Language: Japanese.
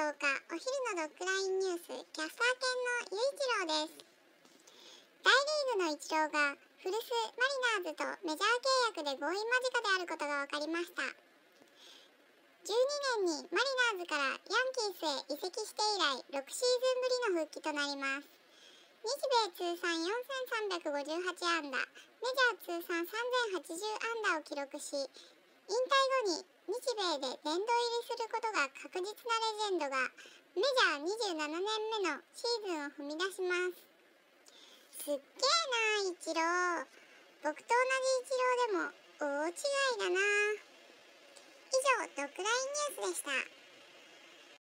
日お昼のドッグラインニュースキャスター犬のゆいちろうです。大リーグのイチローが古巣マリナーズとメジャー契約で合意間近であることが分かりました。12年にマリナーズからヤンキースへ移籍して以来6シーズンぶりの復帰となります。日米通算4358安打メジャー通算3080安打を記録し引退後に日米で殿堂入りすることが確実なレジェンドがメジャー27年目のシーズンを踏み出します。すっげえなイチロー僕と同じイチローでも大違いだな。以上ドッグラインニュースでした。